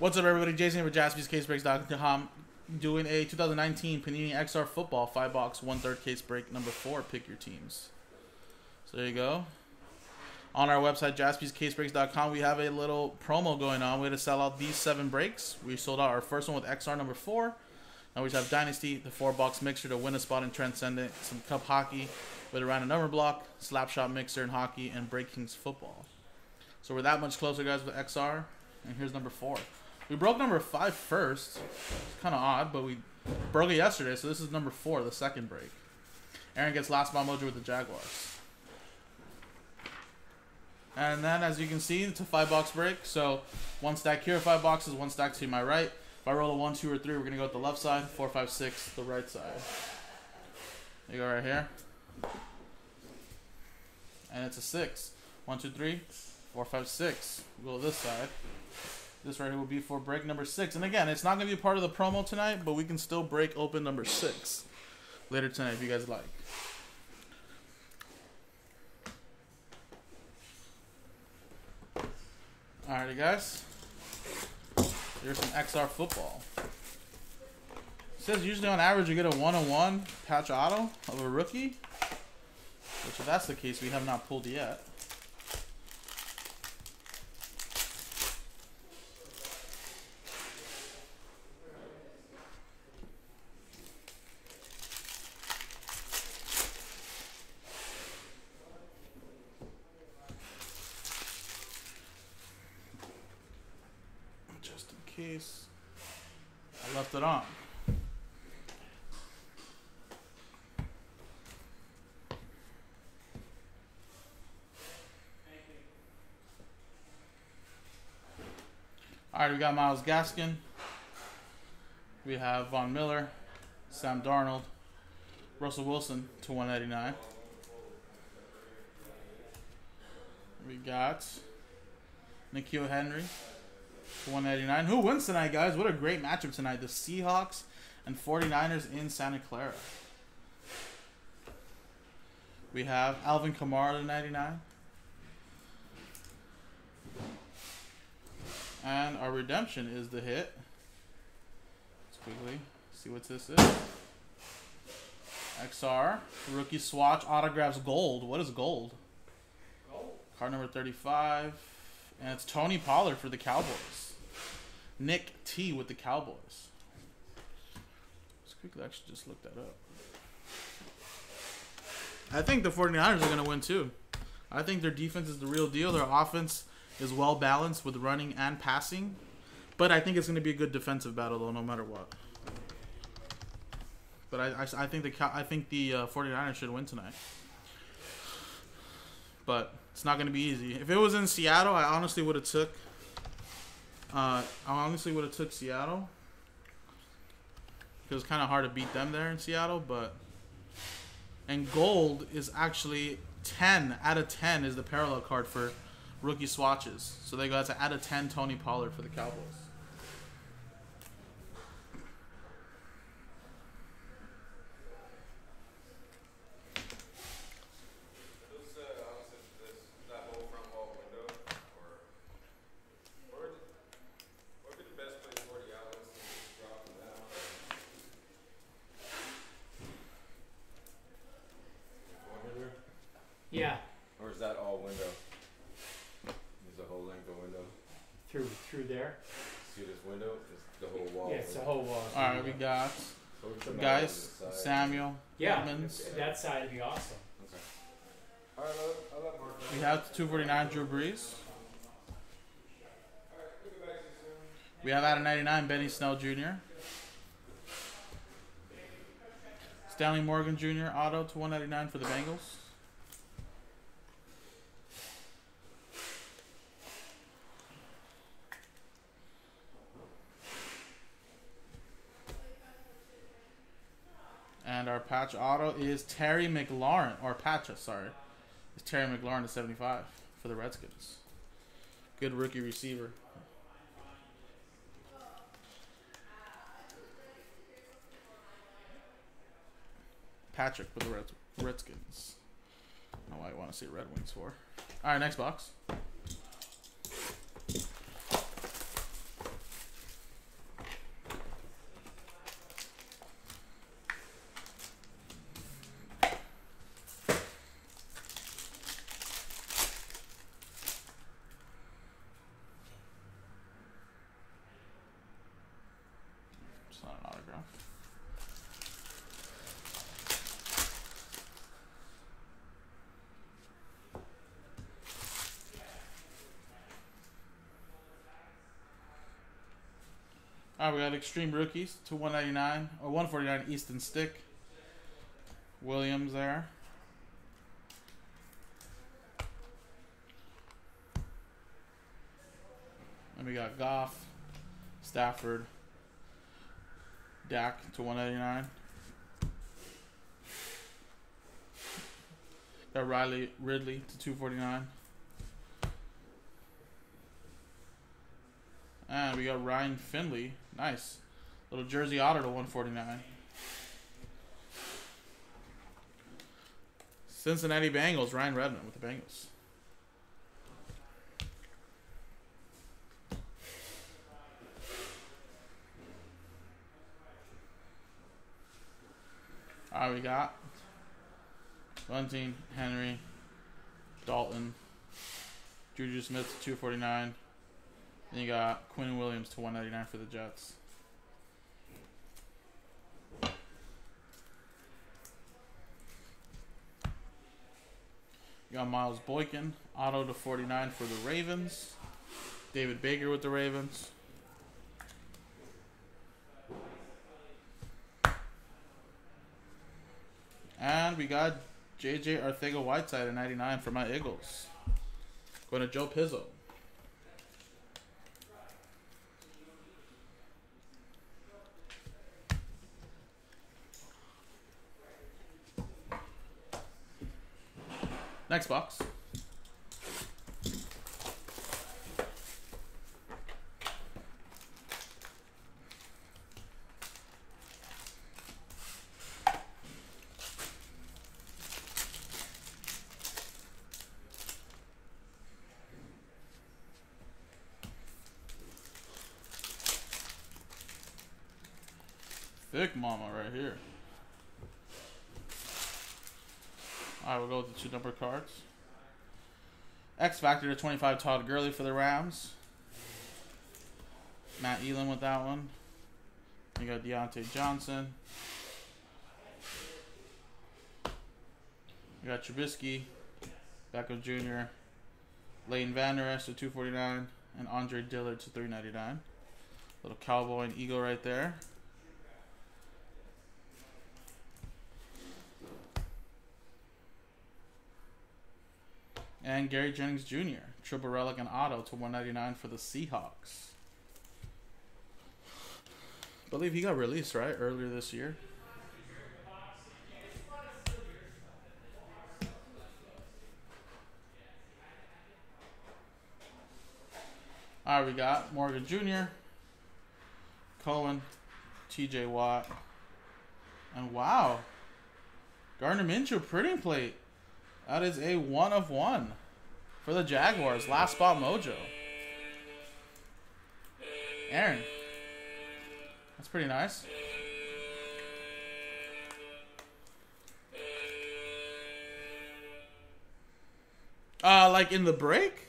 What's up, everybody? Jason here with JaspysCaseBreaks.com doing a 2019 Panini XR Football 5 box 1 3rd case break number 4. Pick your teams. So there you go. On our website, JaspysCaseBreaks.com, we have a little promo going on. We had to sell out these seven breaks. We sold out our first one with XR number 4. Now we have Dynasty, the 4 box mixer to win a spot in Transcendent, some Cup Hockey with a random number block, Slapshot mixer in hockey, and Breakings Football. So we're that much closer, guys, with XR. And here's number 4. We broke number five first. It's kind of odd, but we broke it yesterday, so this is number four, the second break. Aaron gets last bomb mojo with the Jaguars. And then, as you can see, it's a five box break. So one stack here, five boxes, one stack to my right. If I roll a one, two, or three, we're gonna go with the left side. Four, five, six, the right side. You go right here. And it's a six. One, two, three, four, five, six. We'll go this side. This right here will be for break number six. And again, it's not going to be part of the promo tonight, but we can still break open number six later tonight if you guys like. Alrighty, guys. Here's some XR football. It says usually on average you get a 101 patch auto of a rookie. Which if that's the case, we have not pulled yet. just in case I left it on. All right, we got Myles Gaskin. We have Von Miller, Sam Darnold, Russell Wilson to 189. We got N'Keal Harry 199. Who wins tonight, guys? What a great matchup tonight. The Seahawks and 49ers in Santa Clara. We have Alvin Kamara to 99. And our redemption is the hit. Let's quickly see what this is. XR. Rookie swatch autographs gold. What is gold? Gold. Card number 35. And it's Tony Pollard for the Cowboys. Nick T with the Cowboys. Let's quickly actually just look that up. I think the 49ers are going to win too. I think their defense is the real deal. Their offense is well balanced with running and passing. But I think it's going to be a good defensive battle though, no matter what. But I, I, I think the I think the uh, 49ers should win tonight. But it's not going to be easy. If it was in Seattle, I honestly would have took. Uh, I honestly would have took Seattle. It was kind of hard to beat them there in Seattle, but and gold is actually ten out of ten is the parallel card for rookie swatches. So they got to add a ten Tony Pollard for the Cowboys. Those, uh, opposite this, that whole front wall window, or, where would, what would be the best place for the outlets to just drop them down? One window, Yeah, or is that all window? Is the whole length of window? through through there. See this window, it's the whole wall. Yeah, it's a whole wall. All right, we got So we put that on guys. Samuel. Yeah, Edmonds. that side would be awesome. Okay. I'll let Mark know. We have 249 Drew Brees. We have out of 99 Benny Snell Jr. Stanley Morgan Jr. auto to 199 for the Bengals. And our patch auto is Terry McLaurin, or patch, sorry. It's Terry McLaurin to 75 for the Redskins. Good rookie receiver. Patrick for the Red, Redskins. I don't know why I want to see Red Wings for. All right, next box. All right, we got Extreme Rookies to 199 or 149 Easton Stick. Williams there. And we got Goff, Stafford, Dak to 199. Got Riley Ridley to 249. And we got Ryan Finley. Nice. Little jersey Otter to 149. Cincinnati Bengals, Ryan Redmond with the Bengals. All right, we got Bunting, Henry, Dalton, Juju Smith to 249. Then you got Quinnen Williams to 199 for the Jets. You got Miles Boykin, auto to 49 for the Ravens. David Baker with the Ravens. And we got JJ Arcega-Whiteside at 99 for my Eagles. Going to Joe Pizzo. Next box. Thick mama right here. Alright, we'll go with the two number cards. X Factor to 25 Todd Gurley for the Rams. Matt Elam with that one. You got Diontae Johnson. You got Trubisky, Beckham Jr., Leighton Vander Esch to 249, and Andre Dillard to 399. Little cowboy and eagle right there. And Gary Jennings Jr. Triple relic and auto to 199 for the Seahawks. believe he got released right earlier this year. All right, we got Morgan Jr., Cohen, T.J. Watt, and wow, Gardner Minshew printing plate. That is a one of one for the Jaguars. Last spot mojo. Aaron. That's pretty nice. Uh, like in the break?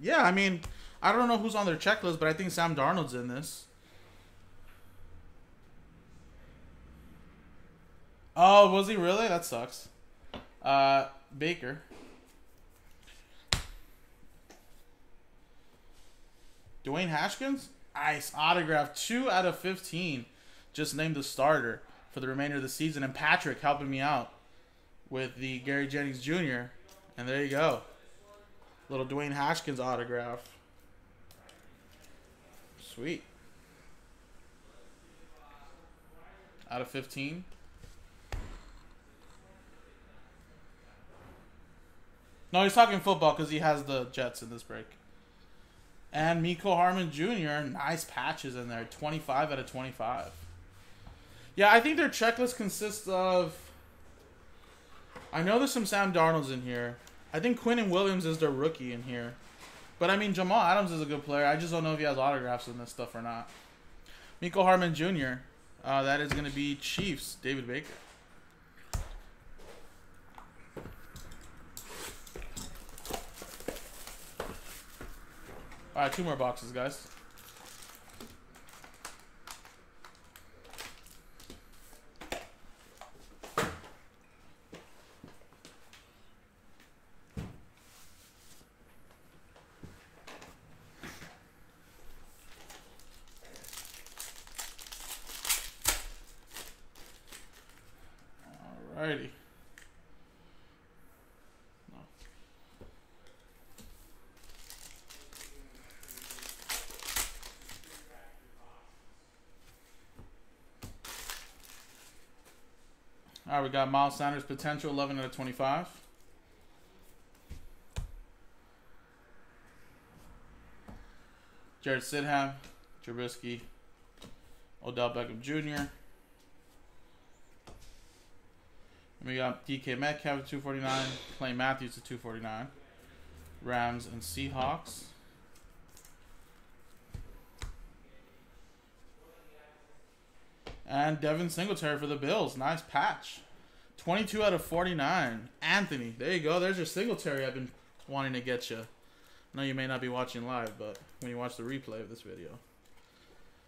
Yeah, I mean, I don't know who's on their checklist, but I think Sam Darnold's in this. Oh, was he really? That sucks. Uh, Baker. Dwayne Haskins? Nice. Autograph. 2 out of 15. Just named the starter for the remainder of the season. And Patrick helping me out with the Gary Jennings Jr. And there you go. Little Dwayne Haskins autograph. Sweet. Out of 15. No, he's talking football because he has the Jets in this break. And Mecole Hardman Jr., nice patches in there. 25 out of 25. Yeah, I think their checklist consists of. I know there's some Sam Darnolds in here. I think Quinnen Williams is their rookie in here. But I mean, Jamal Adams is a good player. I just don't know if he has autographs in this stuff or not. Mecole Hardman Jr., uh, that is going to be Chiefs, David Baker. All right, two more boxes, guys. Alrighty. No. All right, we got Miles Sanders potential 11 out of 25. Jarrett Stidham, Trubisky, Odell Beckham Jr. And we got DK Metcalf at 249, Clay Matthews at 249, Rams and Seahawks. And Devin Singletary for the Bills. Nice patch. 22 out of 49. Anthony. There you go. There's your Singletary I've been wanting to get you. I know you may not be watching live, but when you watch the replay of this video,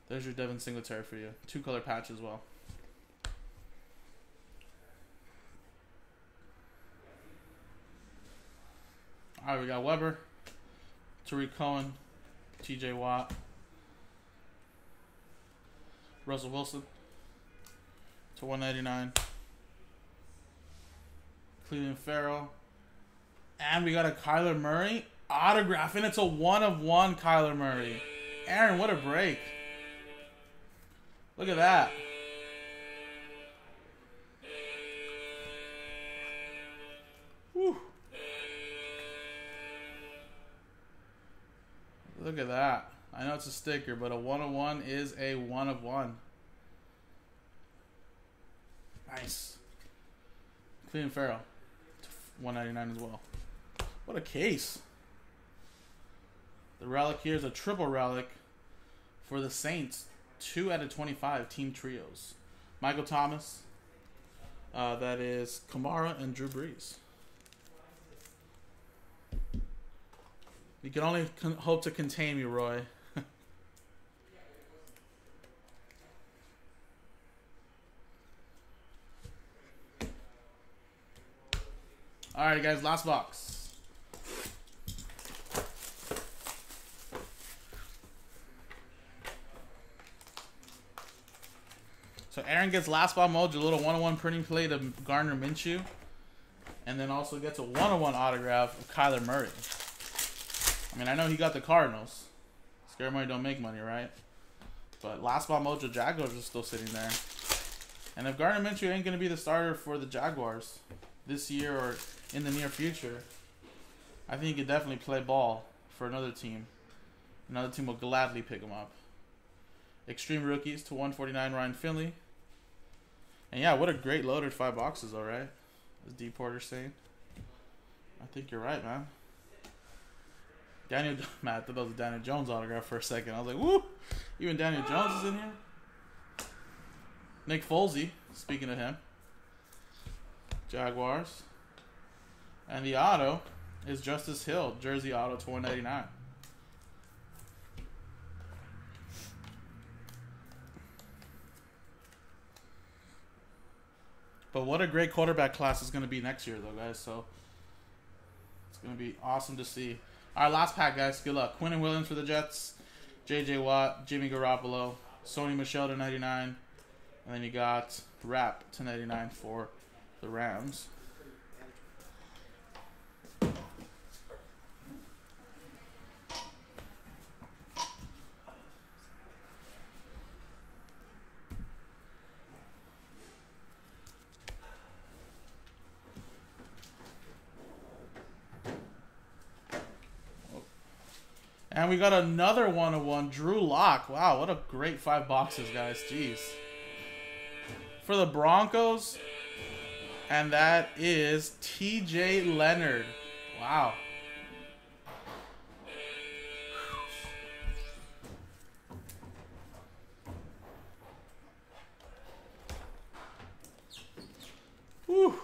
there's your Devin Singletary for you. Two color patch as well. All right, we got Weber, Tarik Cohen, T.J. Watt, Russell Wilson to 199, Clelin Ferrell, and we got a Kyler Murray autograph, and it's a one of one Kyler Murray. Aaron, what a break! Look at that. Whew. Look at that. I know it's a sticker, but a one of one is a one of one. Nice. Clelin Ferrell. 199 as well. What a case. The relic here is a triple relic for the Saints. 2 out of 25 team trios. Michael Thomas. Uh, that is Kamara and Drew Brees. You can only hope to contain me, Roy. All right, guys, last box. So Aaron gets last ball mojo, a little one-on-one printing plate of Gardner Minshew, and then also gets a one-on-one autograph of Kyler Murray. I mean, I know he got the Cardinals. Scare money don't make money, right? But last ball mojo Jaguars are still sitting there. And if Gardner Minshew ain't gonna be the starter for the Jaguars this year or in the near future, I think he could definitely play ball for another team. Another team will gladly pick him up. Extreme rookies to 149 Ryan Finley. And yeah, what a great loaded five boxes, all right. As D Porter saying. I think you're right, man. Daniel, Matt, I thought that was a Daniel Jones autograph for a second. I was like, woo! Even Daniel Jones is in here. Nick Folsey, speaking of him. Jaguars. And the auto is Justice Hill, jersey auto to 199. But what a great quarterback class is going to be next year, though, guys. So it's going to be awesome to see. All right, last pack, guys. Good luck. Quinnen Williams for the Jets, J.J. Watt, Jimmy Garoppolo, Sony Michel to 99, and then you got Rapp to 99 for the Rams. And we got another one of one, Drew Lock. Wow, what a great five boxes, guys. Jeez. For the Broncos, and that is TJ Leonard. Wow. Whew.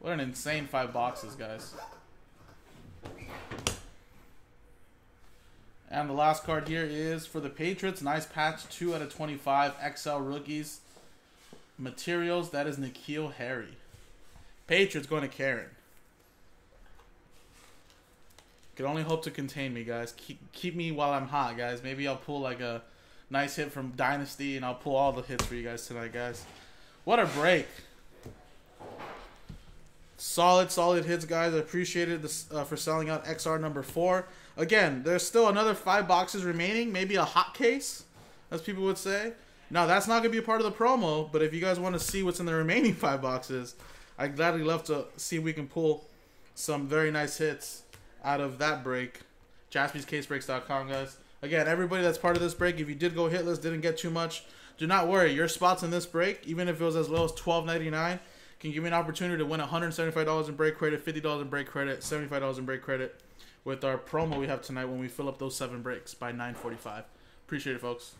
What an insane five boxes, guys. And the last card here is for the Patriots. Nice patch, 2 out of 25 XL rookies. Materials, that is N'Keal Harry. Patriots going to Karen. Can only hope to contain me, guys. Keep, keep me while I'm hot, guys. Maybe I'll pull like a nice hit from Dynasty, and I'll pull all the hits for you guys tonight, guys. What a break. Solid, solid hits, guys. I appreciate it this, uh, for selling out XR number four. Again, there's still another five boxes remaining. Maybe a hot case, as people would say. Now, that's not going to be a part of the promo, but if you guys want to see what's in the remaining five boxes, I'd gladly love to see if we can pull some very nice hits out of that break. JaspysCaseBreaks.com, guys. Again, everybody that's part of this break, if you did go hitless, didn't get too much, do not worry. Your spots in this break, even if it was as low as twelve ninety nine, can give you an opportunity to win one hundred seventy five dollars in break credit, fifty dollars in break credit, seventy five dollars in break credit, with our promo we have tonight when we fill up those seven breaks by nine forty five. Appreciate it, folks.